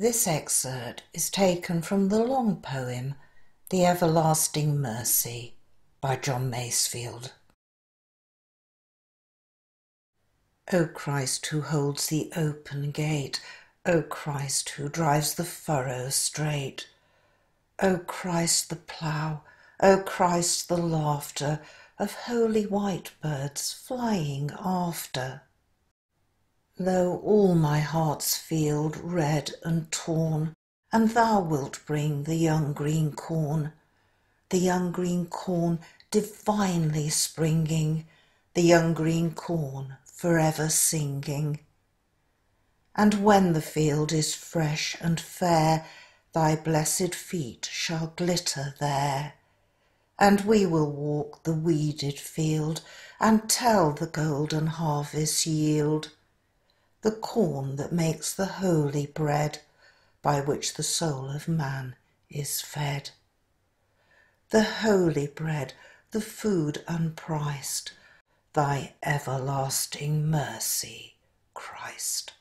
This excerpt is taken from the long poem The Everlasting Mercy by John Masefield. O Christ who holds the open gate, O Christ who drives the furrow straight, O Christ the plough, O Christ the laughter of holy white birds flying after. Though all my heart's field red and torn, and thou wilt bring the young green corn, the young green corn divinely springing, the young green corn forever singing. And when the field is fresh and fair, thy blessed feet shall glitter there. And we will walk the weeded field and tell the golden harvest yield the corn that makes the holy bread by which the soul of man is fed. The holy bread, the food unpriced, thy everlasting mercy, Christ.